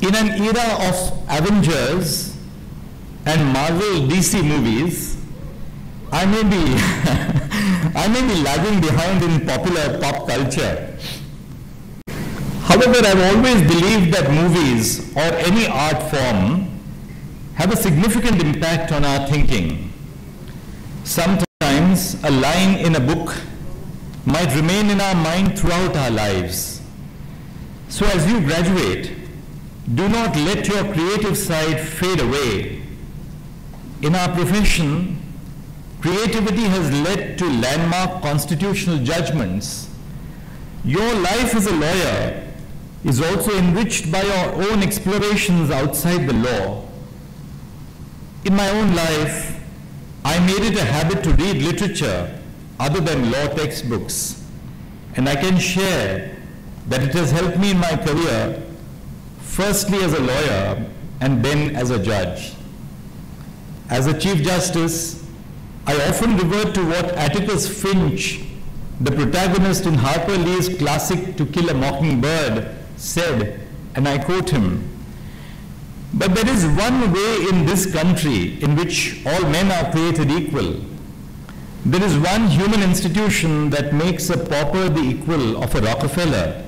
In an era of Avengers and Marvel DC movies, I may be I may be lagging behind in popular pop culture. However, I've always believed that movies or any art form have a significant impact on our thinking. Sometimes a line in a book might remain in our mind throughout our lives. So as you graduate, do not let your creative side fade away. In our profession, creativity has led to landmark constitutional judgments. Your life as a lawyer is also enriched by your own explorations outside the law. In my own life, I made it a habit to read literature other than law textbooks, and I can share that it has helped me in my career, firstly as a lawyer and then as a judge. As a Chief Justice, I often revert to what Atticus Finch, the protagonist in Harper Lee's classic To Kill a Mockingbird, said, and I quote him, but there is one way in this country in which all men are created equal. There is one human institution that makes a pauper the equal of a Rockefeller,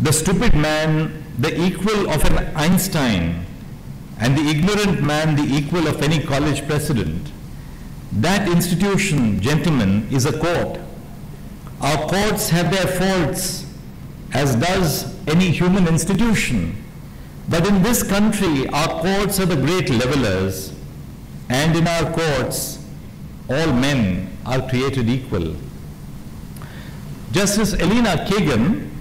the stupid man the equal of an Einstein, and the ignorant man the equal of any college president. That institution, gentlemen, is a court. Our courts have their faults, as does any human institution. But in this country, our courts are the great levelers, and in our courts, all men are created equal. Justice Elena Kagan,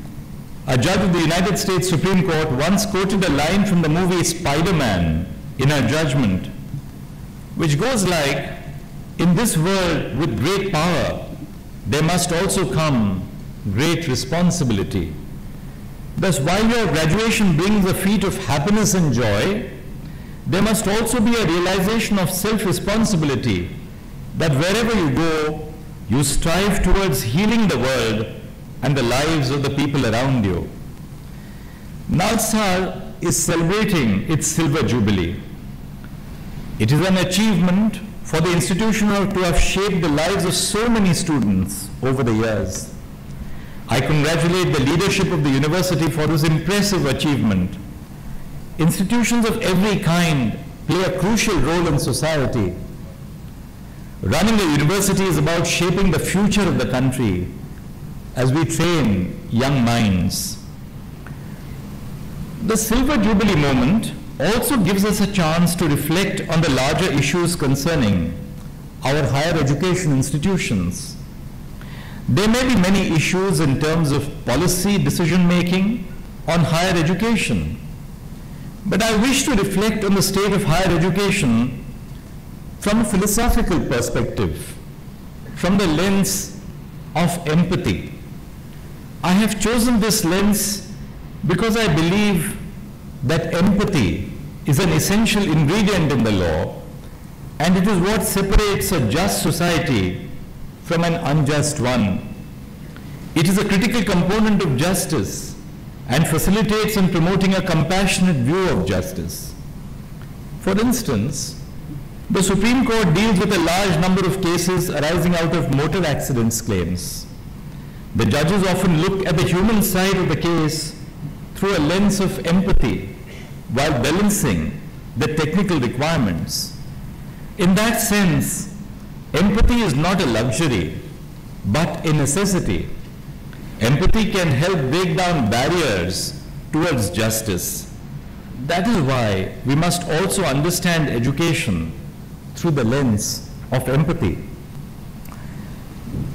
a judge of the United States Supreme Court, once quoted a line from the movie Spider-Man in her judgment, which goes like, in this world with great power, there must also come great responsibility. Thus, while your graduation brings a feat of happiness and joy, there must also be a realization of self-responsibility that wherever you go, you strive towards healing the world and the lives of the people around you. Nalsar is celebrating its silver jubilee. It is an achievement for the institution to have shaped the lives of so many students over the years. I congratulate the leadership of the university for this impressive achievement. Institutions of every kind play a crucial role in society. Running a university is about shaping the future of the country as we train young minds. The Silver Jubilee moment also gives us a chance to reflect on the larger issues concerning our higher education institutions. There may be many issues in terms of policy decision making on higher education, but I wish to reflect on the state of higher education from a philosophical perspective, from the lens of empathy. I have chosen this lens because I believe that empathy is an essential ingredient in the law and it is what separates a just society from an unjust one. It is a critical component of justice and facilitates in promoting a compassionate view of justice. For instance, the Supreme Court deals with a large number of cases arising out of motor accidents claims. The judges often look at the human side of the case through a lens of empathy while balancing the technical requirements. In that sense, empathy is not a luxury, but a necessity. Empathy can help break down barriers towards justice. That is why we must also understand education through the lens of empathy.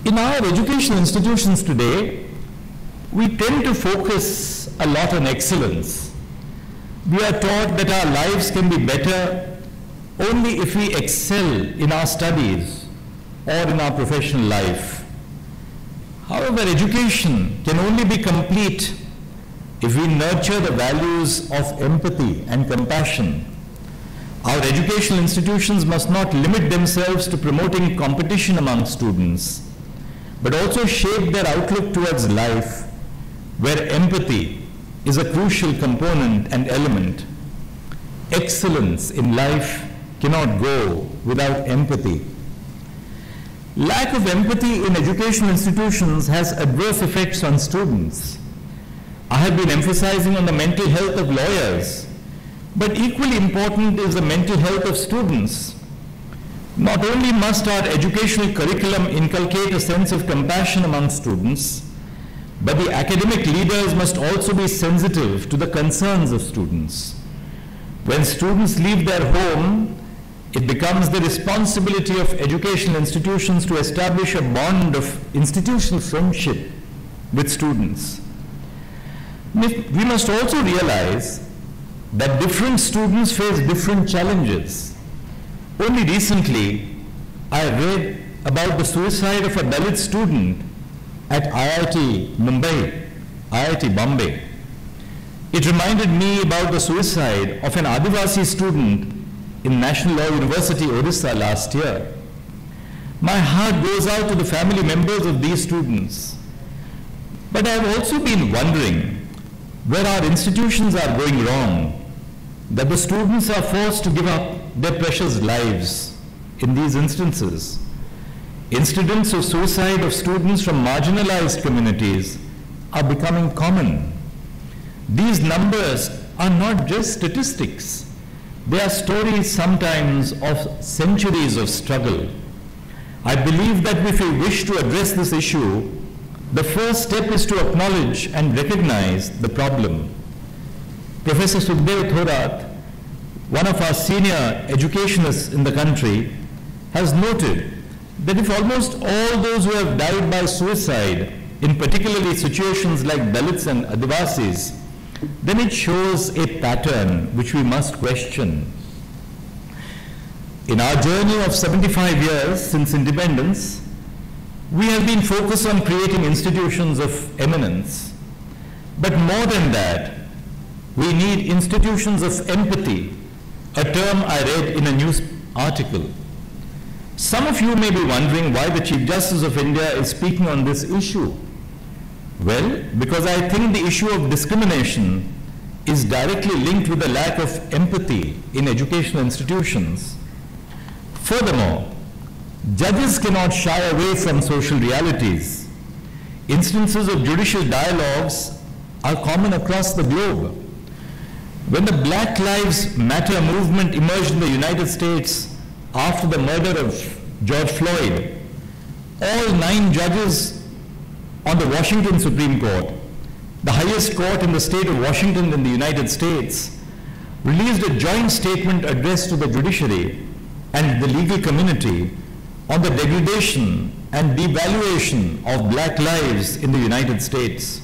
In our educational institutions today, we tend to focus a lot on excellence. We are taught that our lives can be better only if we excel in our studies or in our professional life. However, education can only be complete if we nurture the values of empathy and compassion. Our educational institutions must not limit themselves to promoting competition among students, but also shape their outlook towards life where empathy is a crucial component and element. Excellence in life cannot go without empathy. Lack of empathy in educational institutions has adverse effects on students. I have been emphasizing on the mental health of lawyers, but equally important is the mental health of students. Not only must our educational curriculum inculcate a sense of compassion among students, but the academic leaders must also be sensitive to the concerns of students. When students leave their home, it becomes the responsibility of educational institutions to establish a bond of institutional friendship with students. We must also realize that different students face different challenges. Only recently, I read about the suicide of a Dalit student at IIT Mumbai, IIT Bombay. It reminded me about the suicide of an Adivasi student in National Law University, Odisha last year. My heart goes out to the family members of these students. But I have also been wondering where our institutions are going wrong, that the students are forced to give up their precious lives in these instances. Incidents of suicide of students from marginalized communities are becoming common. These numbers are not just statistics. They are stories sometimes of centuries of struggle. I believe that if we wish to address this issue, the first step is to acknowledge and recognize the problem. Professor Sukhdev Thorat, one of our senior educationists in the country, has noted that if almost all those who have died by suicide, in particularly situations like Dalits and Adivasis, then it shows a pattern which we must question. In our journey of 75 years since independence, we have been focused on creating institutions of eminence. But more than that, we need institutions of empathy, a term I read in a news article. Some of you may be wondering why the Chief Justice of India is speaking on this issue. Well, because I think the issue of discrimination is directly linked with the lack of empathy in educational institutions. Furthermore, judges cannot shy away from social realities. Instances of judicial dialogues are common across the globe. When the Black Lives Matter movement emerged in the United States after the murder of George Floyd, all nine judges on the Washington Supreme Court, the highest court in the state of Washington in the United States, released a joint statement addressed to the judiciary and the legal community on the degradation and devaluation of black lives in the United States.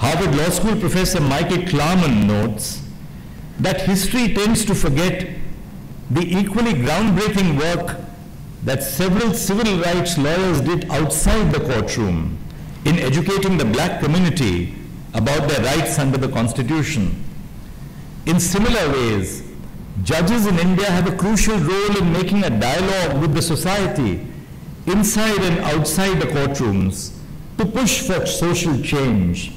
Harvard Law School professor Michael Klarman notes that history tends to forget the equally groundbreaking work that several civil rights lawyers did outside the courtroom in educating the black community about their rights under the Constitution. In similar ways, judges in India have a crucial role in making a dialogue with the society inside and outside the courtrooms to push for social change.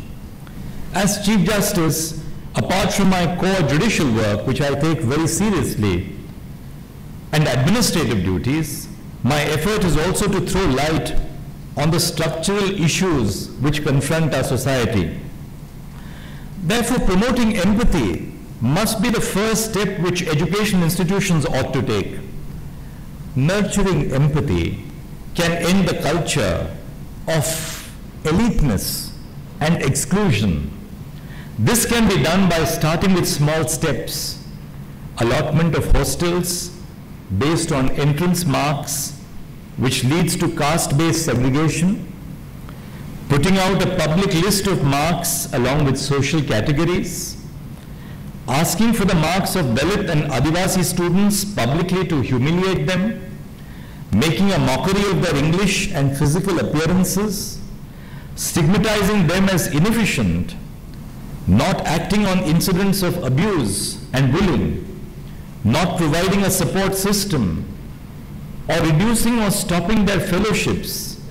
As Chief Justice, apart from my core judicial work, which I take very seriously, and administrative duties, my effort is also to throw light on the structural issues which confront our society. Therefore, promoting empathy must be the first step which education institutions ought to take. Nurturing empathy can end the culture of eliteness and exclusion. This can be done by starting with small steps, allotment of hostels, based on entrance marks, which leads to caste-based segregation, putting out a public list of marks along with social categories, asking for the marks of Dalit and Adivasi students publicly to humiliate them, making a mockery of their English and physical appearances, stigmatizing them as inefficient, not acting on incidents of abuse and bullying, not providing a support system, or reducing or stopping their fellowships,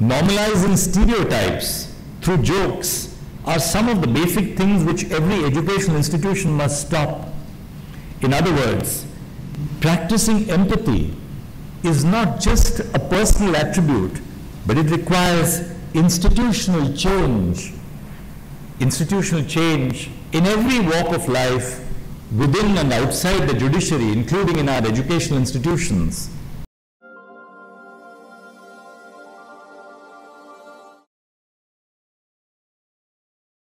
normalizing stereotypes through jokes are some of the basic things which every educational institution must stop. In other words, practicing empathy is not just a personal attribute, but it requires institutional change. Institutional change in every walk of life, within and outside the judiciary, including in our educational institutions.